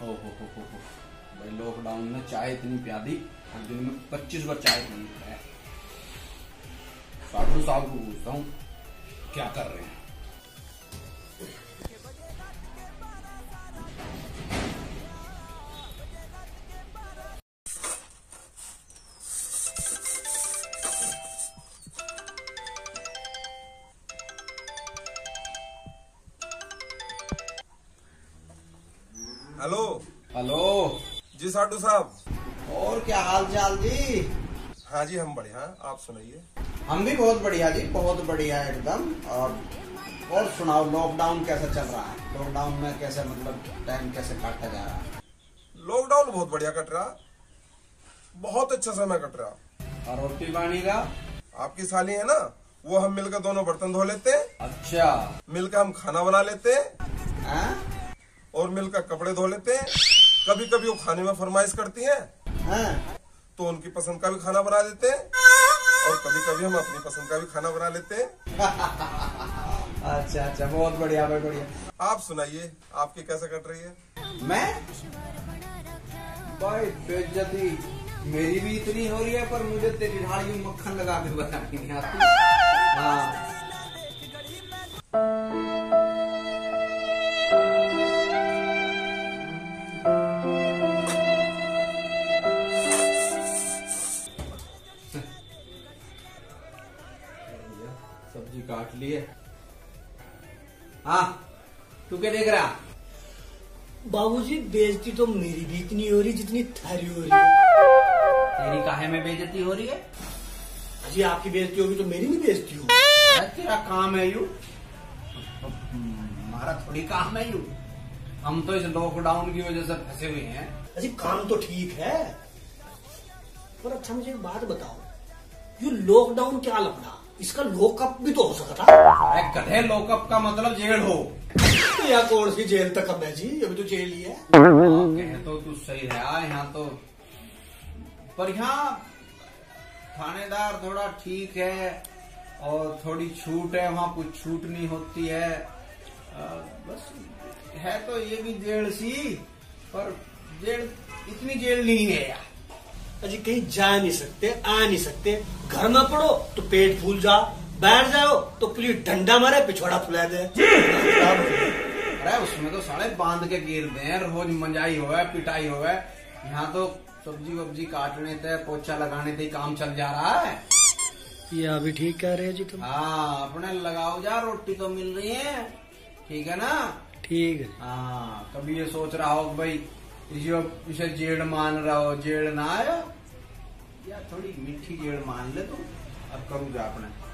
भाई लॉकडाउन में चाय इतनी प्यादी और दिन में पच्चीस बार चाय पीनी है। साधु साहब को पूछता हूँ, क्या कर रहे हैं? हेलो। हेलो। जी साडू साहब। और क्या हाल चाल जी? हाँ जी हम बढ़िया हैं। आप सुनाइए। हम भी बहुत बढ़िया जी बहुत बढ़िया एकदम। और और सुनाओ लॉकडाउन कैसा चल रहा है? लॉकडाउन में कैसे मतलब टाइम कैसे काटा जा रहा है? लॉकडाउन बहुत बढ़िया कट रहा। बहुत अच्छा समय कट रहा। और रोटी पानी का? आपकी साली है ना वो हम मिलकर दोनों बर्तन धो लेते अच्छा। मिलकर हम खाना बना लेते हैं। हैं? और मिलकर कपड़े धो लेते हैं। कभी कभी वो खाने में फरमाइश करती हैं। हैं? तो उनकी पसंद का भी खाना बना देते हैं। और कभी कभी हम अपनी पसंद का भी खाना बना लेते हैं। अच्छा अच्छा बहुत बढ़िया बहुत बढ़िया। आप सुनाइए आपकी कैसे कट रही है? मैं? भाई बेइज्जती। मेरी भी इतनी हो रही है पर मुझे तेरी ढाड़ी मक्खन लगा के बतानी नहीं आती। हाँ। सब्ज़ी काट लिए हाँ तू क्या देख रहा बाबूजी बेइज्जती तो मेरी भी इतनी हो रही जितनी थारी हो रही है तेरी काहे में बेजती हो रही है जी आपकी बेइज्जती होगी तो मेरी भी बेइज्जती होगी तेरा काम है यू हमारा थोड़ी काम है यू हम तो इस लॉकडाउन की वजह से फंसे हुए हैं अजी काम तो ठीक है पर अच्छा मुझे एक बात बताओ यू लॉकडाउन क्या लपड़ा इसका लोकअप भी तो हो सकता गधे लॉकअप का मतलब जेल हो। या कौन सी जेल तक अब है जी? अभी तो जेल ही है। कहे तो तू सही है। यहाँ तो पर यहाँ थानेदार थोड़ा ठीक है और थोड़ी छूट है वहाँ कुछ छूट नहीं होती है। आ, बस है तो ये भी जेल सी पर जेल इतनी जेल नहीं है यार। अजी कहीं जा नहीं सकते आ नहीं सकते। घर में पड़ो तो पेट फूल जा बाहर जाओ तो पुलिस डंडा मारे पिछवाड़ा फुला दे। अरे उसमें तो साले बाँध के गिर दे रोज मंजाई हो पिटाई हो यहाँ तो सब्ज़ी वब्जी काटने थे पोछा लगाने थे काम चल जा रहा है। ये अभी ठीक कह रहे हैं जी तुम। हाँ अपने लगाओ जा रोटी तो मिल रही है। ठीक है ना? ठीक है। हाँ कभी ये सोच रहा हो भाई इसे इसे जेड़ मान रहा हो, जेड़ ना आया? या थोड़ी मीठी जेड़ मान ले तू? अब करूँगा अपने।